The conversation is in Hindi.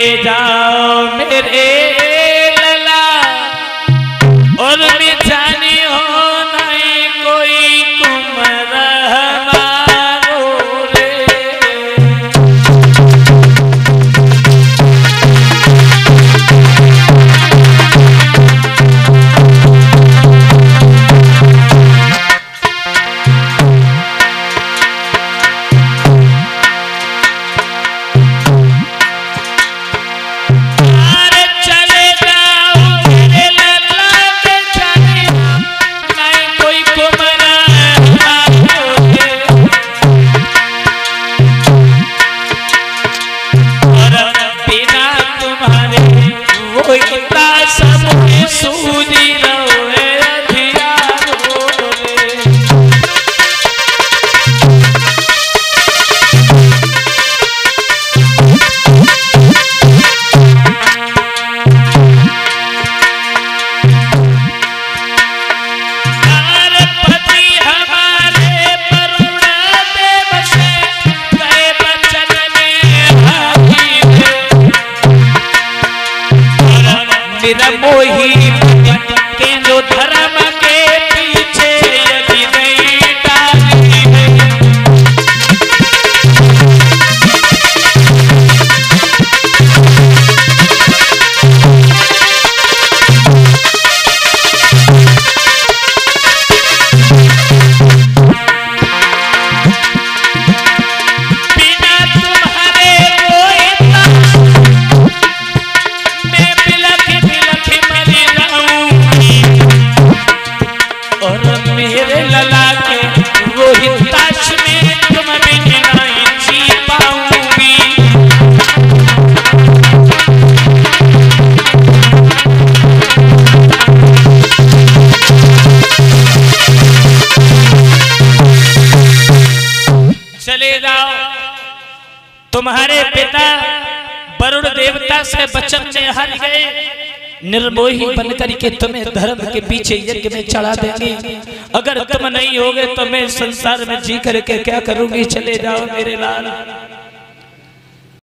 जाओ मेरे लला। और मिठानी और मेरे लला के रोहिताश में तुम बिन नहीं जी पाऊँगी। चले जाओ। तुम्हारे पिता वरुण देवता से वचन में हार गए। निर्मोही बनकर के तुम्हें धर्म के पीछे यज्ञ में चढ़ा देंगे। अगर तुम नहीं होगे तो मैं संसार में जी करके क्या करूँगी? चले जाओ मेरे लाल।